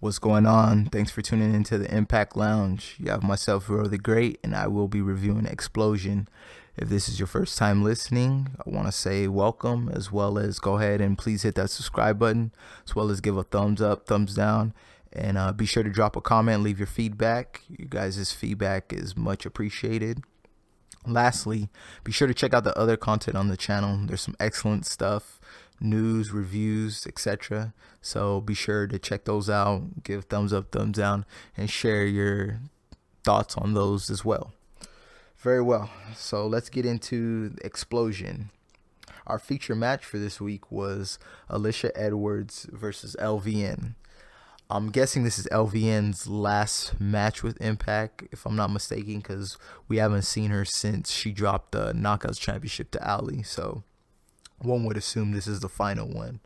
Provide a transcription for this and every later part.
What's going on? Thanks for tuning into the Impact Lounge. You have myself, Vero the Great, and I will be reviewing Xplosion. If this is your first time listening, I want to say welcome, as well as go ahead and please hit that subscribe button, as well as give a thumbs up, thumbs down, and uh, be sure to drop a comment, leave your feedback. You guys' feedback is much appreciated. Lastly, be sure to check out the other content on the channel. There's some excellent stuff news, reviews, etc. So be sure to check those out, give thumbs up, thumbs down, and share your thoughts on those as well. Very well. So let's get into Xplosion. Our feature match for this week was Alisha Edwards versus LVN. I'm guessing this is LVN's last match with Impact, if I'm not mistaken, because we haven't seen her since she dropped the Knockouts Championship to Allie. So one would assume this is the final one.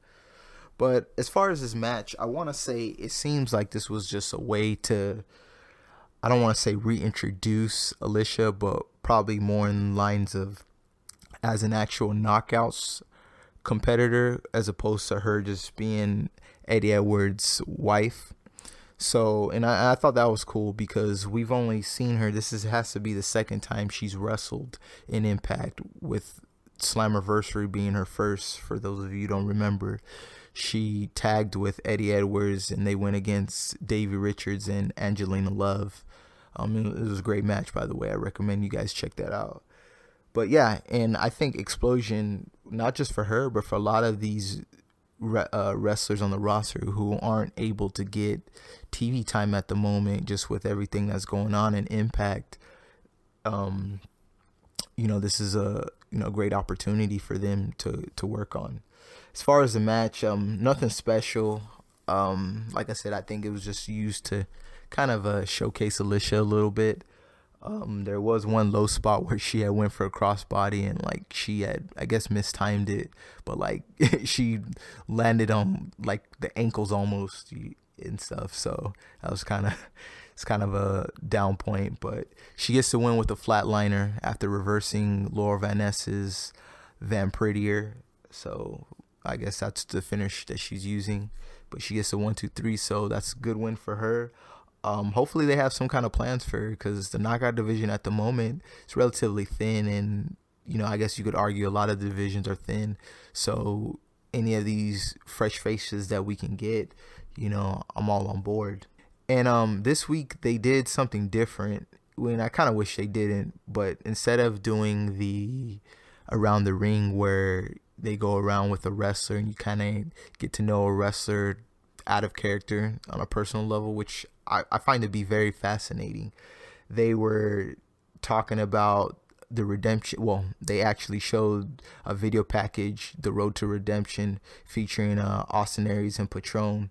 But as far as this match, I want to say it seems like this was just a way to, I don't want to say reintroduce Alisha, but probably more in lines of as an actual knockouts competitor as opposed to her just being Eddie Edwards' wife. So, and I, I, thought that was cool because we've only seen her. This is has to be the second time she's wrestled in Impact with Slammiversary being her first. For those of you don't remember, she tagged with Eddie Edwards and they went against Davey Richards and Angelina Love. Um, it was a great match, by the way. I recommend you guys check that out. But yeah, and I think Xplosion, not just for her, but for a lot of these uh, wrestlers on the roster who aren't able to get TV time at the moment, just with everything that's going on in Impact. Um, you know, this is a you know great opportunity for them to to work on. As far as the match, um, nothing special. Um, like I said, I think it was just used to kind of uh, showcase Alisha a little bit. Um, there was one low spot where she had went for a crossbody and like she had I guess mistimed it, but like she landed on like the ankles almost and stuff. So that was kind of it's kind of a down point, but she gets to win with a flatliner after reversing Laurel Van Ness's Van Vampirior. So I guess that's the finish that she's using. But she gets a one, two, three. So that's a good win for her. Um, hopefully they have some kind of plans for her because the knockout division at the moment is relatively thin, and you know I guess you could argue a lot of divisions are thin. So any of these fresh faces that we can get, you know, I'm all on board. And um, this week they did something different. When I kind of wish they didn't, but instead of doing the around the ring where they go around with a wrestler and you kind of get to know a wrestler out of character on a personal level, which I, I find to be very fascinating. They were talking about the redemption. Well, they actually showed a video package, The Road to Redemption, featuring uh, Austin Aries and Patron.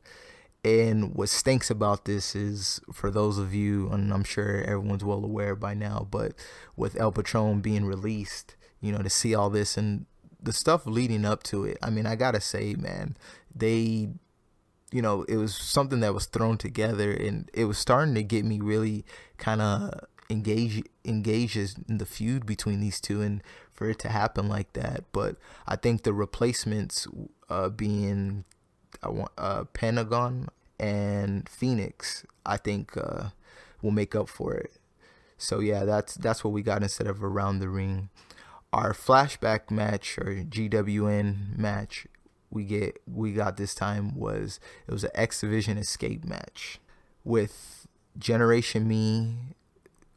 And what stinks about this is, for those of you, and I'm sure everyone's well aware by now, but with El Patron being released, you know, to see all this and the stuff leading up to it, I mean, I gotta say, man, they you know, it was something that was thrown together and it was starting to get me really kind of engage engages in the feud between these two and for it to happen like that. But i think the replacements uh being i want uh pentagon and Fenix i think uh will make up for it. So yeah that's that's what we got instead of around the ring. Our flashback match or gwn match we get we got this time was it was an X Division escape match with Generation Me,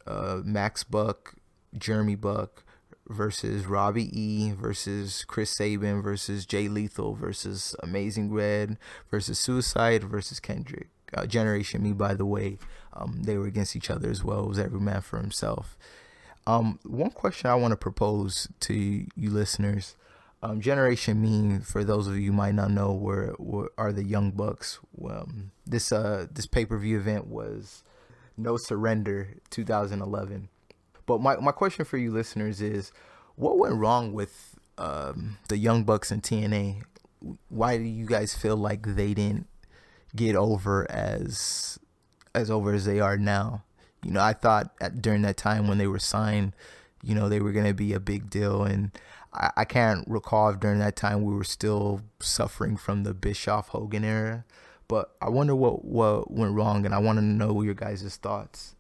uh, Max Buck, Jeremy Buck versus Robbie E versus Chris Sabin versus Jay Lethal versus Amazing Red versus Suicide versus Kendrick. Uh, Generation Me, by the way, um, they were against each other as well. It was every man for himself. Um, one question I want to propose to you listeners um, Generation Me, for those of you might not know, were, were are the Young Bucks. Um, this uh this pay per view event was No Surrender 2011. But my my question for you listeners is, what went wrong with um, the Young Bucks and TNA? Why do you guys feel like they didn't get over as as over as they are now? You know, I thought at, during that time when they were signed, you know, they were gonna be a big deal and I, I can't recall if during that time we were still suffering from the Bischoff Hogan era, But I wonder what what went wrong, and I want to know your guys' thoughts.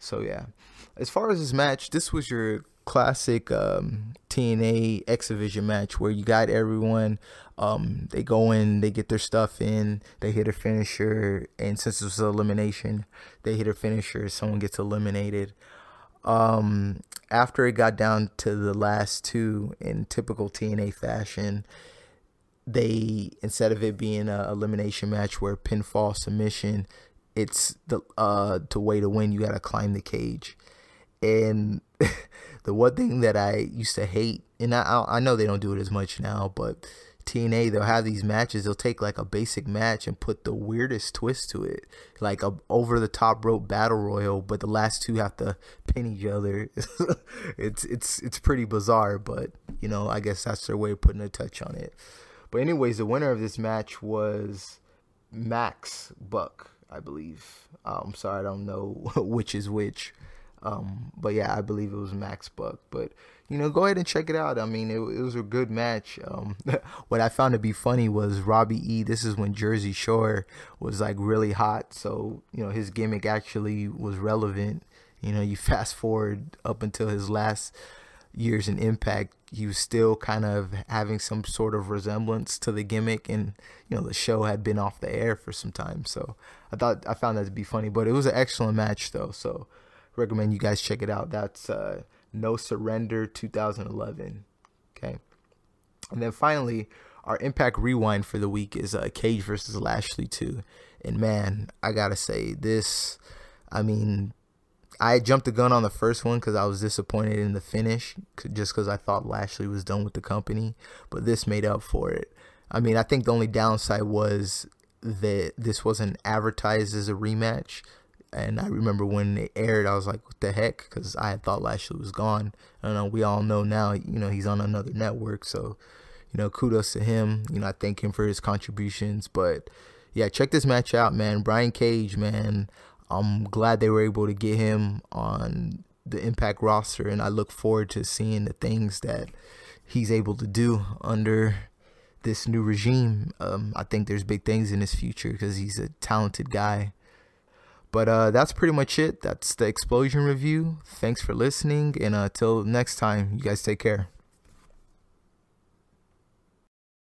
So yeah, as far as this match, this was your classic um, TNA X Division match where you got everyone. Um, they go in, they get their stuff in, they hit a finisher, and since it was elimination, they hit a finisher. Someone gets eliminated. Um, after it got down to the last two in typical TNA fashion, they instead of it being a elimination match where pinfall submission, it's the uh to way to win you gotta climb the cage, and the one thing that I used to hate, and I I know they don't do it as much now, but TNA they'll have these matches. They'll take like a basic match and put the weirdest twist to it, like a over the top rope battle royal, but the last two have to pin each other. it's it's it's pretty bizarre, but you know I guess that's their way of putting a touch on it. But anyways, the winner of this match was Max Buck, I believe. Uh, I'm sorry, I don't know which is which. Um, but yeah, I believe it was Max Buck. But you know, go ahead and check it out. I mean, it, it was a good match. Um, what I found to be funny was Robbie E. This is when Jersey Shore was like really hot, so you know his gimmick actually was relevant. You know, you fast forward up until his last years in Impact, he was still kind of having some sort of resemblance to the gimmick, and you know the show had been off the air for some time. So I thought I found that to be funny, but it was an excellent match though. So recommend you guys check it out. That's uh, No Surrender 2011. Okay, and then finally our Impact Rewind for the week is uh, Cage versus Lashley 2. And man, I gotta say this. I mean, I jumped the gun on the first one because I was disappointed in the finish, just because I thought Lashley was done with the company. But this made up for it. I mean, I think the only downside was that this wasn't advertised as a rematch. And I remember when it aired, I was like, "What the heck?" Because I had thought Lashley was gone. Don't know. We all know now. You know, he's on another network, so you know, kudos to him. You know, I thank him for his contributions. But yeah, check this match out, man. Brian Cage, man. I'm glad they were able to get him on the Impact roster, and I look forward to seeing the things that he's able to do under this new regime. Um, I think there's big things in his future because he's a talented guy. But uh, that's pretty much it. That's the Xplosion review. Thanks for listening, and uh, until next time, you guys take care.